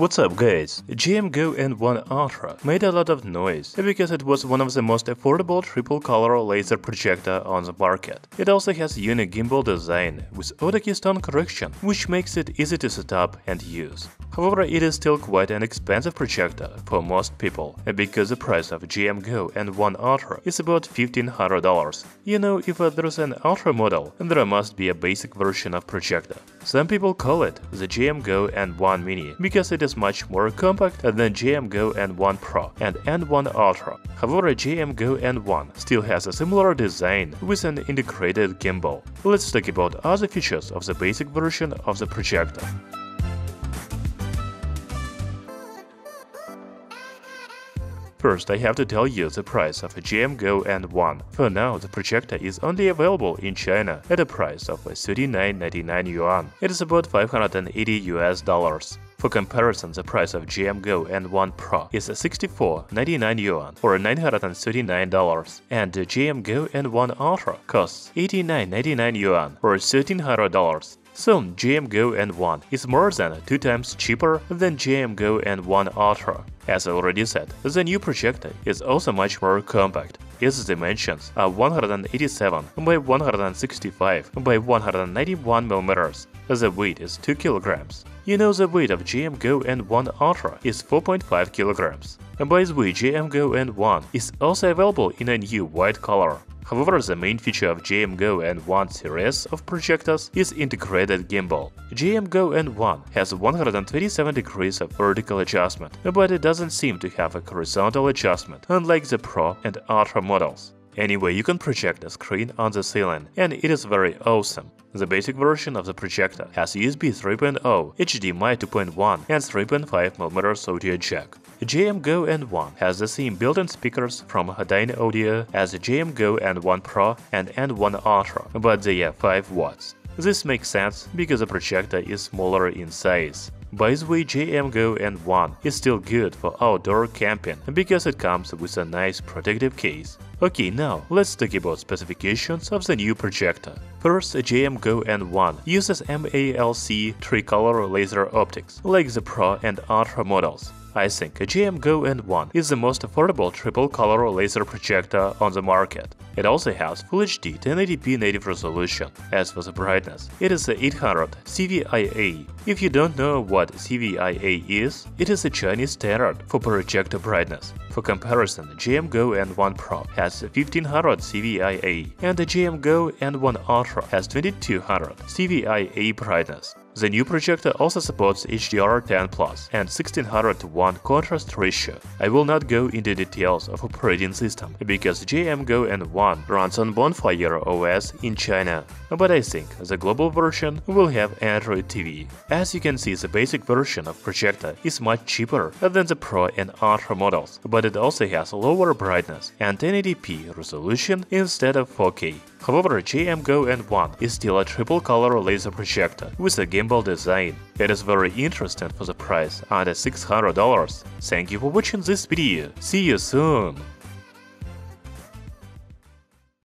What's up guys? JMGO N1 Ultra made a lot of noise because it was one of the most affordable triple color laser projector on the market. It also has unique gimbal design with auto keystone correction, which makes it easy to set up and use. However, it is still quite an expensive projector for most people, because the price of JMGO N1 Ultra is about $1500. You know, if there's an Ultra model, there must be a basic version of projector. Some people call it the JMGO N1 Mini because it is much more compact than JMGO N1 Pro and N1 Ultra. However, JMGO N1 still has a similar design with an integrated gimbal. Let's talk about other features of the basic version of the projector. First, I have to tell you the price of a JMGO N1. For now, the projector is only available in China at a price of 39.99 yuan. It is about 580 US dollars. For comparison, the price of JMGO N1 Pro is 64.99 yuan or $939, and the JMGO N1 Ultra costs 89.99 yuan or $1,300. So, JMGO N1 is more than two times cheaper than JMGO N1 Ultra. As already said, the new projector is also much more compact. Its dimensions are 187 by 165 by 191 mm. The weight is 2 kg. You know the weight of JMGO N1 Ultra is 4.5 kg. By the way, JMGO N1 is also available in a new white color. However, the main feature of JMGO N1 series of projectors is integrated gimbal. JMGO N1 has 127 degrees of vertical adjustment, but it doesn't seem to have a horizontal adjustment, unlike the Pro and Ultra models. Anyway, you can project a screen on the ceiling, and it is very awesome. The basic version of the projector has USB 3.0, HDMI 2.1 and 3.5mm audio jack. JMGO N1 has the same built-in speakers from Dynaudio as the JMGO N1 Pro and N1 Ultra, but they are 5 watts. This makes sense because the projector is smaller in size. By the way, JMGO N1 is still good for outdoor camping because it comes with a nice protective case. Okay, now let's talk about specifications of the new projector. First, JMGO N1 uses MALC tricolor laser optics, like the Pro and Ultra models. I think JMGO N1 is the most affordable triple color laser projector on the market. It also has Full HD 1080p native resolution. As for the brightness, it is 800 CVIA. If you don't know what CVIA is, it is a Chinese standard for projector brightness. For comparison, JMGO N1 Pro has 1500 CVIA, and the JMGO N1 Ultra has 2200 CVIA brightness. The new projector also supports HDR10 Plus and 1600 to 1 contrast ratio. I will not go into details of operating system because JMGO N1 runs on Bonfire OS in China, but I think the global version will have Android TV. As you can see, the basic version of projector is much cheaper than the Pro and Ultra models, but it also has lower brightness and 1080p resolution instead of 4K. However, JMGO N1 is still a triple color laser projector with a gimbal design. It is very interesting for the price under $600. Thank you for watching this video. See you soon!